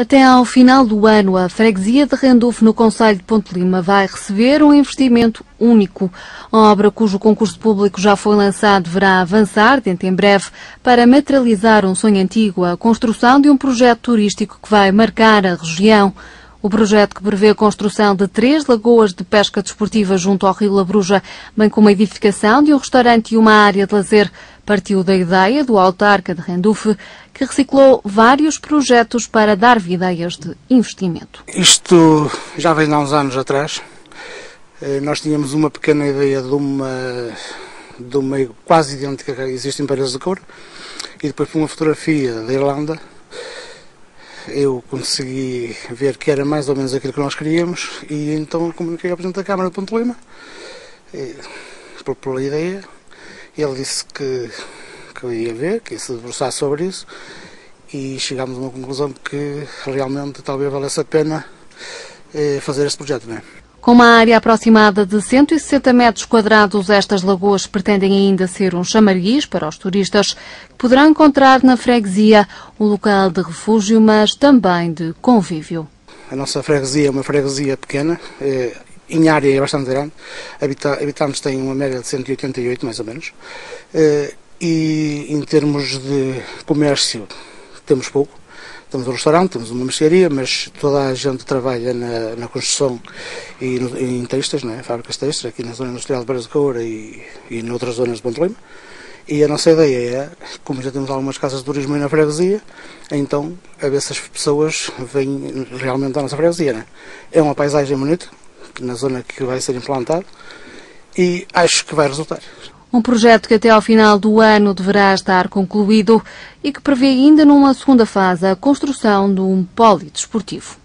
Até ao final do ano, a freguesia de Rendufo, no Conselho de Ponte Lima, vai receber um investimento único. A obra cujo concurso público já foi lançado deverá avançar, dentro em breve, para materializar um sonho antigo, a construção de um projeto turístico que vai marcar a região. O projeto que prevê a construção de três lagoas de pesca desportiva junto ao Rio Labruja, bem como a edificação de um restaurante e uma área de lazer, partiu da ideia do autarca de Rendufe, que reciclou vários projetos para dar vida a este investimento. Isto já vem há uns anos atrás. Eh, nós tínhamos uma pequena ideia de uma, de uma quase idêntica que existe em Paredes de Cor, e depois por uma fotografia da Irlanda eu consegui ver que era mais ou menos aquilo que nós queríamos e então comuniquei ao Presidente da Câmara de Ponte Lima, propôs a ideia, ele disse que, que eu ia ver, que ia se debruçar sobre isso e chegámos a uma conclusão que realmente talvez valesse a pena eh, fazer este projeto. Não é? Com uma área aproximada de 160 metros quadrados, estas lagoas pretendem ainda ser um chamariz para os turistas que poderão encontrar na freguesia um local de refúgio, mas também de convívio. A nossa freguesia é uma freguesia pequena, é, em área é bastante grande, Habita, habitantes têm uma média de 188 mais ou menos, é, e em termos de comércio temos pouco, temos um restaurante, temos uma mercearia, mas toda a gente trabalha na, na construção e no, em textas, né? fábricas textas, aqui na zona industrial de Barras de Coura e, e noutras zonas de Ponte Lima. E a nossa ideia é, como já temos algumas casas de turismo aí na freguesia, então a ver se as pessoas vêm realmente à nossa freguesia. Né? É uma paisagem bonita, na zona que vai ser implantado, e acho que vai resultar. Um projeto que até ao final do ano deverá estar concluído e que prevê ainda numa segunda fase a construção de um polidesportivo.